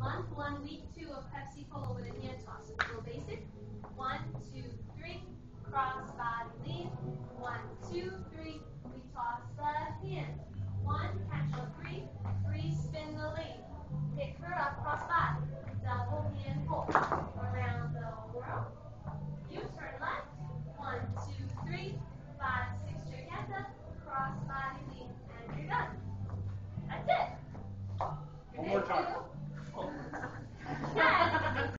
Month one, week two of Pepsi Cola with a hand toss. So we'll basic. One, two, three. Cross body lean. One, two, three. We toss the hand. One, catch a three. Three, spin the lean. Pick her up, cross body. Double hand hold. Around the world. You turn left. One, two, three, five, six, jigata. Cross body lean. And you're done. That's it. One more time.